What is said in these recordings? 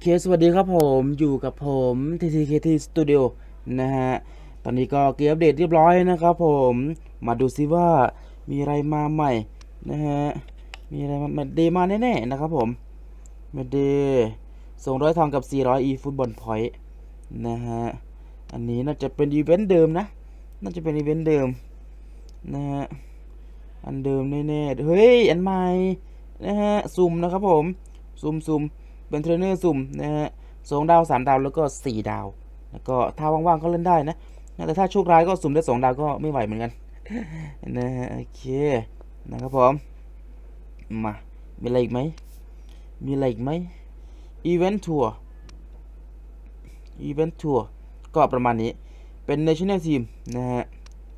เคสวัสดีครับผมอยู่กับผม TTKT Studio นะฮะ ตอนนี้ก็เคลียร์อัปเดตเรียบร้อยนะครับผมมาดูซิว่ามีอะไรมาใหม่นะฮะ มีอะไร Matchday มาแน่ๆนะครับผม Matchday สองร้อยทองกับ 400 e ฟุตบอลพอยต์นะฮะ อันนี้น่าจะเป็นอีเวนต์เดิมนะ น่าจะเป็นอีเวนต์เดิมนะฮะ อันเดิมแน่ๆ เฮ้ย อันใหม่นะฮะสุ่มนะครับผมสุ่มสุ่ม เป็นเทรนเนอร์สุ่มนะฮะสองดาวสามดาวแล้วก็สี่ดาวแล้วก็ถ้าว่างๆก็เล่นได้นะแต่ถ้าโชคร้ายก็สุ่มได้สองดาวก็ไม่ไหวเหมือนกันนะฮะโอเคนะครับผมมา มีอะไรอีกไหมมีอะไรอีกไหมอีเวนต์ทัวร์อีเวนต์ทัวร์ก็ประมาณนี้เป็น national team นะฮะ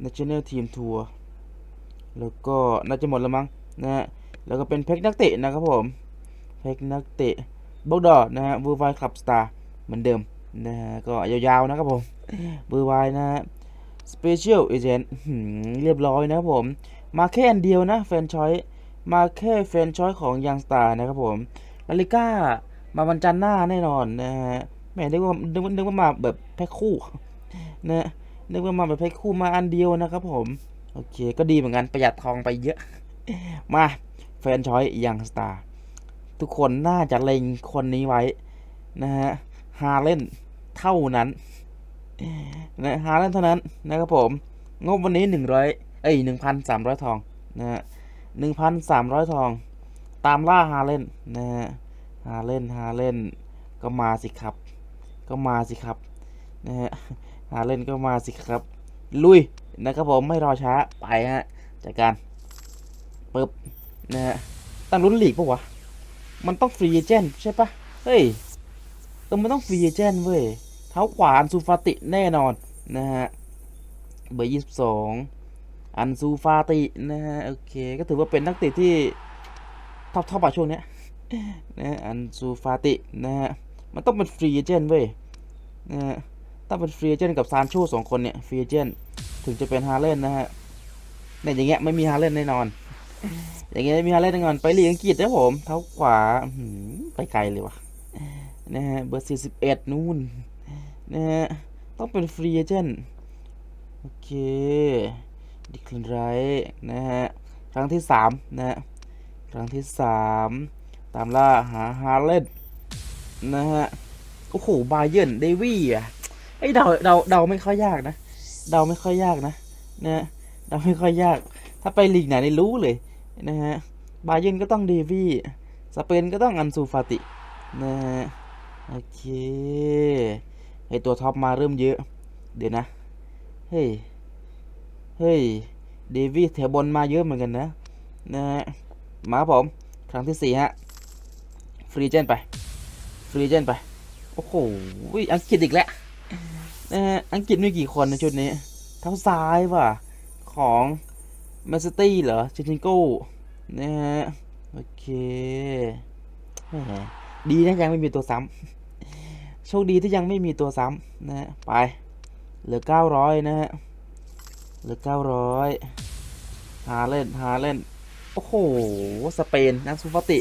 national team tour แล้วก็น่าจะหมดแล้วมั้งนะฮะแล้วก็เป็นแพ็กนักเตะนะครับผมแพ็กนักเตะ บล็อกดอนะฮะ Worldwide Club Star เหมือนเดิมนะฮะก็ยาวๆนะครับผม Worldwide นะฮะ special agent เรียบร้อยนะครับผมมาแค่อันเดียวนะ Fans' Choice มาแค่ Fans' Choice ของ Young Stars นะครับผมลาลีกามาวันจันทร์หน้าแน่นอนนะฮะแหม่นึกว่านึกว่านึกว่ามาแบบแพ็กคู่นะนึกว่ามาแบบแพ็คคู่มาอันเดียวนะครับผมโอเคก็ดีเหมือนกันประหยัดทองไปเยอะ มาแฟนชอยยังสตาร์ ทุกคนน่าจะเล็งคนนี้ไว้ นะฮะฮาเล่นเท่านั้นนะฮาเล่นเท่านั้นนะครับผม งบวันนี้หนึ่งร้อยเอ้ยหนึ่งพันสามร้อยทองนะฮะหนึ่งพันสามร้อยทอง ตามล่าฮาเล่นนะฮะฮาเล่นฮาเล่นก็มาสิครับ ก็มาสิครับนะฮะฮาเล่นก็มาสิครับ ลุยนะครับผมไม่รอช้าไปฮะจัดการปึ๊บนะฮะตั้งลุ้นหลีกปะวะ มันต้องฟรีเอเจนใช่ปะเฮ้ยเออมันต้องฟรีเอเจนเว้ยเท้าขวาอันซูฟาติแน่นอนนะฮะเบอร์ยี่สิบสองอันซูฟาตินะฮะโอเคก็ถือว่าเป็นนักเตะที่top top อะช่วงเนี้ยนะอันซูฟาตินะฮะมันต้องเป็น free agent เว้ยนะฮะต้องเป็น free agent กับซานโชสองคนเนี่ย free agent ถึงจะเป็นฮาแลนด์นะฮะเนี่ยอย่างเงี้ยไม่มีฮาแลนด์แน่นอน อย่างเงี้ยมีฮาแลนด์แน่นอนไปลีกอังกฤษนะผม เท้าขวาไปไกลเลยวะนะฮะเบอร์สี่สิบเอ็ดนู่นนะฮะต้องเป็น free agent โอเคดิคลนไรนะฮะครั้งที่สามนะฮะครั้งที่สามตามล่าหาฮาแลนด์นะฮะโอ้โหบาเยิร์นเดวีส์อะไอเดาเดาเดาไม่ค่อยยากนะเดาไม่ค่อยยากนะนะฮะเดาไม่ค่อยยาก ถ้าไปลีกไหนนี่รู้เลย นะฮะบาเยิร์นก็ต้องเดวีส์สเปนก็ต้องอันซูฟาตินะฮะโอเคไอตัวท็อปมาเริ่มเยอะ เดี๋ยวนะ เฮ้ย เฮ้ยเดวิดแถวบนมาเยอะเหมือนกันนะนะฮะมาครับผม ครั้งที่สี่ฮะ ฟรีเจนไป ฟรีเจนไป โอ้โห อังกฤษอีกแล้วนะฮะอังกฤษมีกี่คนในชุดนี้ เท้าซ้ายว่ะ ของ มนซิตี้เหรอเชชิงโก้นะฮะโอเคดีนะยังไม่มีตัวซ้ำโชคดีที่ยังไม่มีตัวซ้ำนะฮะไปเหลือเก้าร้อยนะฮะเหลือเก้าร้อยหาเล่นหาเล่น โอ้โห สเปนนักซูฟาติ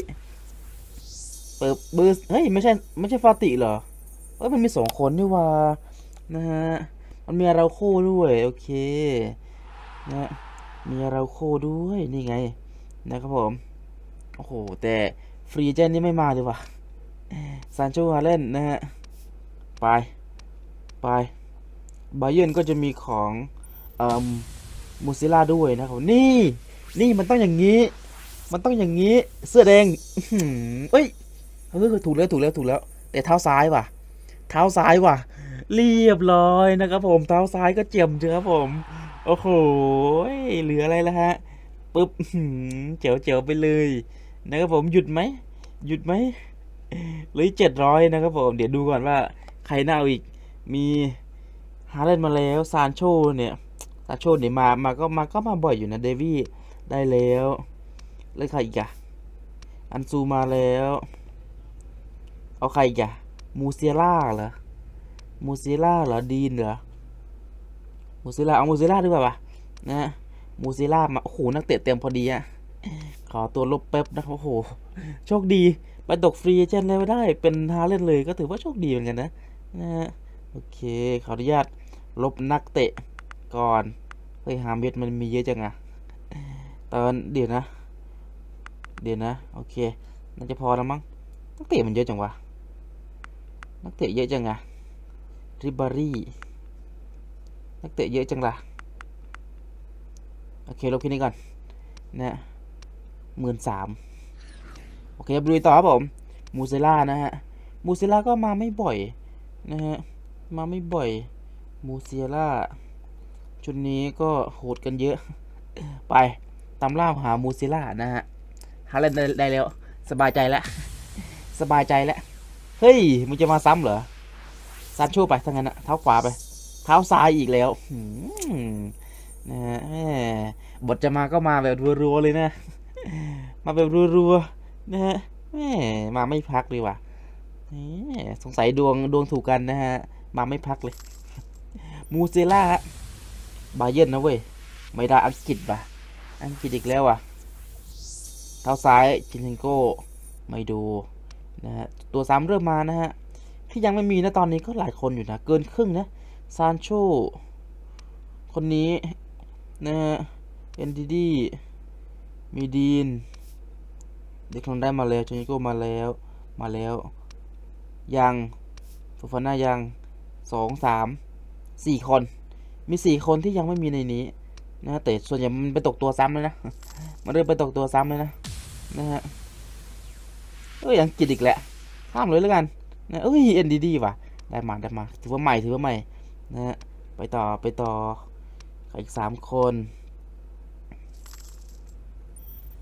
เปิดเบอร์เฮ้ย ไม่ใช่ ไม่ใช่ฟาติเหรอ เอ้ย มันมีสองคนนี่ว่า นะฮะ มันมีอาราโคด้วย โอเค นะ มีอาราโคด้วยนี่ไง นะครับผม โอ้โห แต่ฟรีเจนนี่ไม่มาเลยว่ะซานโชฮาเล่นนะฮะ ไป ไปบาเยนก็จะมีของอมูซิล่าด้วยนะครับนี่ นี่มันต้องอย่างนี้ มันต้องอย่างนี้ เสื้อแดงเอ้ยเฮ้ยถูกแล้วถูกแล้วถูกแล้ว แต่เท้าซ้ายว่ะ เท้าซ้ายว่ะ เรียบร้อยนะครับผม เท้าซ้ายก็เจียมเจ้าครับผม โอ้โห เหลืออะไรแล้วฮะปึ๊บเจ๋วเจ๋วไปเลย นะครับผมหยุดไหม หยุดไหมหรือเจ็ดร้อยนะครับผม เดี๋ยวดูก่อนว่า ใครน่าเอาอีก มีฮาเลนมาแล้วซานโชเนี่ยซานโชเนี่ยมา มาก็มาก็มาบ่อยอยู่นะเดวี่ได้แล้วแล้วใครอีกอะอันซูมาแล้ว เอาใครอีกอะมูเซียล่าเหรอมูเซียลาเหรอดีนเหรอ มูเซียล่าเอามูเซียล่าดีกว่าปะนะมูเซียลามา โอ้โห นักเตะเต็มพอดีอะขอตัวลบแป๊บนะ โอ้โห โชคดี ไปตก free agent เลยไม่ได้ เป็นฮาแลนด์เลยก็ถือว่าโชคดีเหมือนกันนะ นะฮะโอเค ขออนุญาตลบนักเตะก่อน เฮ้ย ฮามเบสมันมีเยอะจังอะตอนเดี๋ยวนะ เดี๋ยวนะ โอเค น่าจะพอแล้วมั้ง นักเตะมันเยอะจังวะ นักเตะเยอะจังอะริบารี่ นักเตะเยอะจังล่ะ โอเคลบแค่นี้ก่อน นะหมื่นสามโอเคบลุยต่อครับผม มูเซล่านะฮะ มูเซล่าก็มาไม่บ่อย นะฮะ มาไม่บ่อย มูเซล่า ชุดนี้ก็โหดกันเยอะ ไป ตามล่าหามูเซล่านะฮะ หาเล่นได้ได้แล้ว สบายใจแล้ว สบายใจแล้ว เฮ้ย มึงจะมาซ้ำเหรอซานโชไปทั้งนั้นนะเท้าขวาไป เท้าซ้ายอีกแล้วหืมนะฮะบทจะมาก็มาแบบรัวๆเลยนะ มาแบบรัวๆนะฮะแหมมาไม่พักเลยว่ะสงสัยดวงดวงถูกกันนะฮะ มาไม่พักเลย มูเซล่าบาเยนนะเว้ย ไม่ได้อังกฤษว่ะ อังกฤษอีกแล้วว่ะ เท้าซ้ายจินเทนโก้ ไม่ดูนะฮะ ตัวซ้ำเริ่มมานะฮะ ที่ยังไม่มีนะตอนนี้ก็หลายคนอยู่นะ เกินครึ่งนะ ซานโช คนนี้นะฮะเอนดีดีมีดีน เด็กคนได้มาแล้วจนเทนโก้มาแล้ว มาแล้ว ยังฟูฟาน่ายังสองสามสี่คน มีสี่คนที่ยังไม่มีในนี้นะฮะแต่ส่วนใหญ่มันไปตกตัวซ้ำเลยนะ มันเริ่มไปตกตัวซ้ำเลยนะ นะฮะ เอ้ยอังกฤษอีกแหละ ข้ามเลยแล้วกันนะเอ้ย NDD ว่ะ ได้มาได้มา ถือว่าใหม่ ถือว่าใหม่ นะฮะไปต่อไปต่ออีกสามคน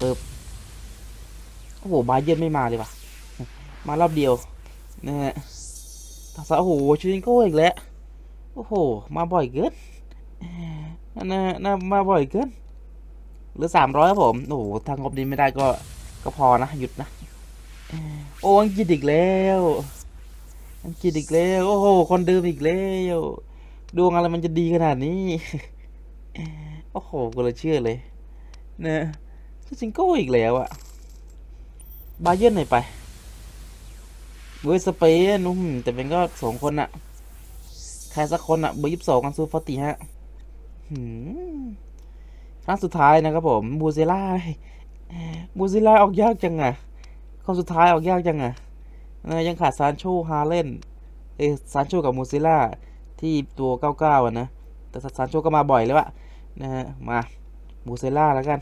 ติบโอ้โหบาเยินไม่มาเลยว่ะ มารอบเดียวนะฮะทาซาโอ้โหชินโก้อีกแล้วโอ้โห มาบ่อยเกินนะนะมาบ่อยเกินหลือสามร้อยครับผม โอ้โหทางงบนี้ไม่ได้ก็ก็พอนะ หยุดนะ โอ้อังกฤษอีกแล้ว อังกฤษอีกแล้ว โอ้โห คนเดิมอีกแล้ว ดวงอะไรมันจะดีขนาดนี้ โอ้โหกูเลยเชื่อเลยนะซิงโก้อีกแล้วอะบาเยิร์นไหนไปเวสเปนนุ่มแต่เป็นก็สองคนอะใครสักคนอะเบอร์ยี่สิบสองกันซูฟอติฮะครั้งสุดท้ายนะครับผมบูเซล่าบูเซล่าออกยากจังอะคนสุดท้ายออกยากจังอะยังขาดซานโชฮาเลนเอยซานโชกับมูซิล่า ที่ตัว 99อะนะ แต่ซานโชก็มาบ่อยเลยวะนะฮะ มามูเซียลาแล้วกัน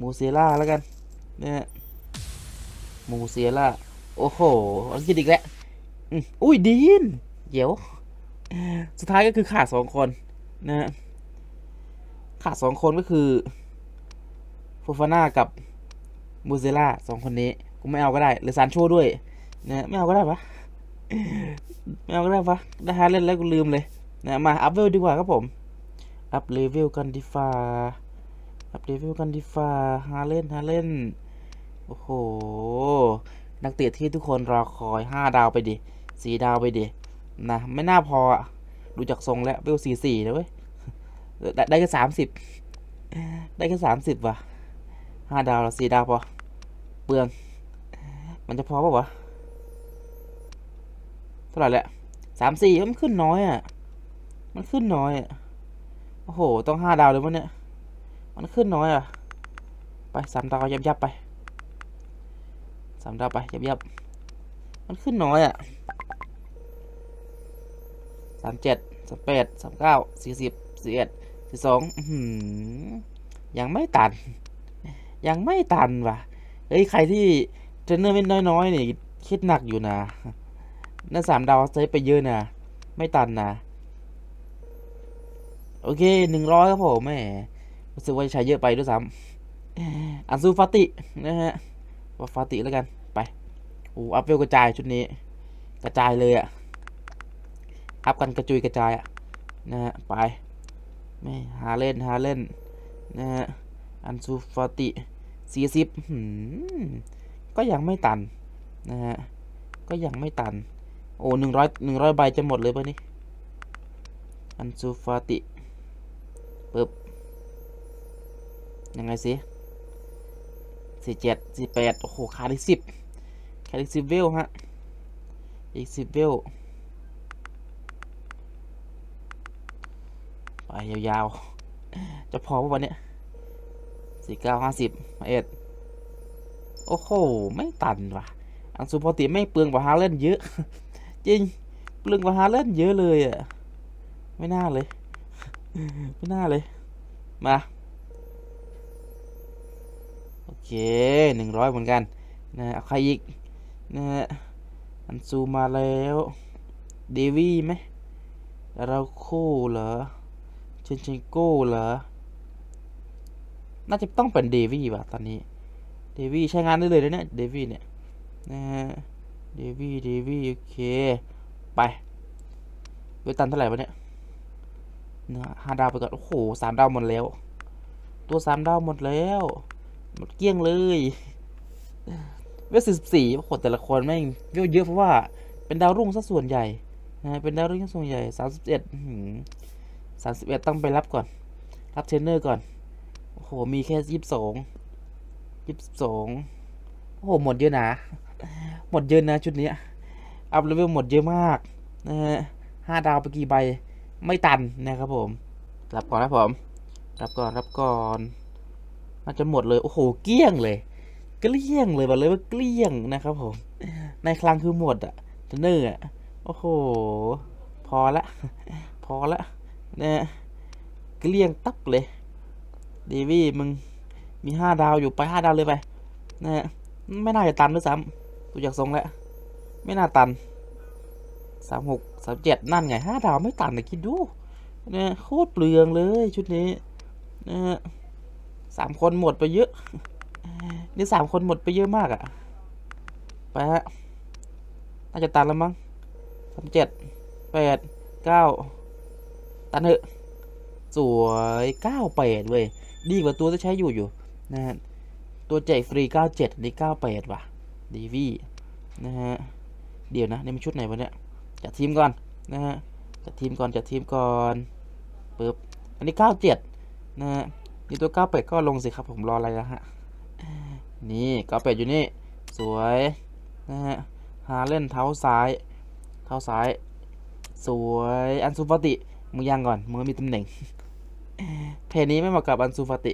มูเซียลาแล้วกันนะฮะมูเซียลา โอ้โห อังกฤษอีกแล้วอุ้ยดีนเดี๋ยว สุดท้ายก็คือขาดสองคนนะฮะ ขาดสองคนก็คือโฟฟาน่ากับมูเซียลาสองคนนี้ กูไม่เอาก็ได้หรือซานโชด้วยนะไม่เอาก็ได้ปะ ไม่เอาก็ได้ปะได้ฮาแลนด์แล้วกูลืมเลยนะมา up เวลดีกว่าครับผม up level กันดีกว่า up level กันดีกว่าฮาแลนด์ฮาแลนด์ โอ้โห นักเตะที่ทุกคนรอคอยห้าดาวไปดิสี่ดาวไปดิ นะ ไม่น่าพออะดูจากทรงแล้วเวลสี่สี่นะเว้ย ได้แค่สามสิบ ได้แค่สามสิบว่ะห้าดาวแล้วสี่ดาวพอ เปลือง มันจะพอป่าวะ ท่าไหร่แหละสามสี่มันขึ้นน้อยอะ มันขึ้นน้อยอะ โอ้โห ต้องห้าดาวเลยมั้งเนี่ย มันขึ้นน้อยอะ ไปสามดาวยับยับไปสามดาวไปยับยับมันขึ้นน้อยอะสามเจ็ดสามแปดสามเก้าสี่สิบสี่เอ็ดสี่สองยังไม่ตัน ยังไม่ตันว่ะ เฮ้ย ใครที่เทรนเนอร์ไม่น้อยๆนี่คิดหนักอยู่นะ นั่นสามดาวใช้ไปเยอะนะ ไม่ตันนะ โอเคหนึ่งร้อยครับผมแม่รู้สึกว่าใช้เยอะไปด้วยซ้ำอันซูฟาตินะฮะว่าฟาติแล้วกัน ไปโอ้ up เวลกระจายชุดนี้ กระจายเลยอะอัพกันกระจุยกระจายอะนะฮะ ไปแม่หาเล่นหาเล่นนะฮะ อันซูฟาติสี่สิบก็ยังไม่ตันนะฮะ ก็ยังไม่ตัน โอ้หนึ่งร้อยหนึ่งร้อยใบจะหมดเลยป่ะนี่ อันซูฟาติปึ๊บ ยังไงสิสี่เจ็ดสี่แปดโอ้โหขาดอีกสิบแค่อีกสิบเวลฮะ อีกสิบเวล ไปยาวๆ จะพอป่ะวันนี้สี่เก้าห้าสิบเอ็ดโอ้โห ไม่ตันว่ะ อังสุปกติไม่เปลืองกว่าฮาเล่นเยอะ จริงเปลืองกว่าฮาเล่นเยอะเลยอะ ไม่น่าเลย ไม่น่าเลย มา โอเคหนึ่งร้อยเหมือนกัน นะเอาใครอีก นะฮะอันซูมาแล้วเดวีส์ไหมเราโคเหรอซินเชนโก้เหรอ น่าจะต้องเป็นเดวีส์ป่ะตอนนี้ เดวีส์ใช้งานได้เลยนะเนี่ย เดวีส์เนี่ย นะฮะ เดวีส์เดวีส์โอเค ไปเวตันเท่าไหร่วะเนี่ยนะห้าดาวไปก่อน โอ้โหสามดาวหมดแล้ว ตัวสามดาวหมดแล้ว หมดเกลี้ยงเลย เวลสี่สิบสี่โอ้โหแต่ละคนแม่งเวลเยอะเพราะว่า เป็นดาวรุ่งซะส่วนใหญ่นะเป็นดาวรุ่งซะส่วนใหญ่สามสิบเอ็ดสามสิบเอ็ดต้องไปรับก่อน รับเทรนเนอร์ก่อน โอ้โห มีแค่ยี่สิบสองยี่สิบสองโอ้โห หมดเยอะนะ หมดเยอะนะชุดนี้ up level หมดเยอะมากนะฮะห้าดาวไปกี่ใบไม่ตันนะครับผม รับก่อนนะผม รับก่อนรับก่อนน่าจะหมดเลยโอ้โหเกลี้ยงเลยเกลี้ยงเลยบอกเลยว่าเกลี้ยงนะครับผม ในคลังคือหมดอะเทรนเนอร์อะโอ้โห พอละ พอละนะฮะเกลี้ยงตับเลยเดวี่มึงมีห้าดาวอยู่ไปห้าดาวเลยไปนะฮะไม่น่าจะตันด้วยซ้ำ ดูจากทรงแล้ว ไม่น่าตันสามหกสามเจ็ดนั่นไงห้าดาวไม่ตันนะคิดดูเนะโคตรเปลืองเลยชุดนี้นะฮะสามคนหมดไปเยอะนี่สามคนหมดไปเยอะมากอะไปฮะน่าจะตันแล้วมั้งสามเจ็ดแปดเก้าตันเถอะสวยเก้าแปดเว้ยดีกว่าตัวที่ใช้อยู่อยู่นะฮะตัวแจกฟรีเก้าเจ็ดนี่เก้าแปดว่ะ ดีวีนะฮะเดี๋ยวนะนี่มันชุดไหนวะเนี่ยจัดทีมก่อนนะฮะจัดทีมก่อนจัดทีมก่อนปึ๊บอันนี้เก้าเจ็ดนะฮะนี่ตัวเก้าแปดก็ลงสิครับผมรออะไรนะฮะนี่เก้าแปดอยู่นี่ สวยนะฮะหาเล่นเท้าซ้าย เท้าซ้าย สวยอันซูฟาติมึงยังก่อนมึงมีตำแหน่งเพลนี้ไม่เหมาะกับอันซูฟาติ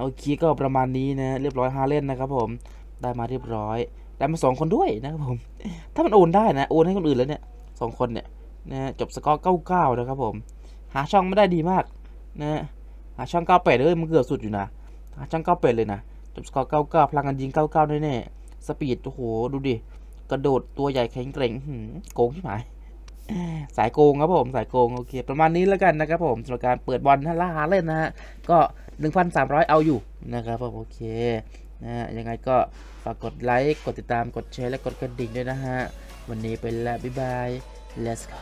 โอเคก็ประมาณนี้นะเรียบร้อยฮาเล่นนะครับผมได้มาเรียบร้อย ได้มาสองคนด้วยนะครับผม ถ้ามันโอนได้นะ โอนให้คนอื่นแล้วเนี่ยสองคนเนี่ยนะจบสกอร์เก้าเก้านะครับผม หาช่องไม่ได้ดีมากนะฮะหาช่องเก้าแปดเลยมันเกือบสุดอยู่นะ หาช่องเก้าแปดเลยนะ จบสกอร์เก้าเก้าพลังกันยิงเก้าเก้าแน่ๆ speed โอ้โหดูดิ กระโดดตัวใหญ่แข็งแกร่งโกงที่หมายสายโกงครับผมสายโกงโอเค ประมาณนี้แล้วกันนะครับผมสำหรับการเปิดบอลล่า Haaland นะฮะก็ 1,300 เอาอยู่นะครับผมโอเค นะฮะยังไงก็ฝากกดไลค์กดติดตามกดแชร์และกดกระดิ่งด้วยนะฮะ วันนี้ไปแล้วบ๊ายบาย let's go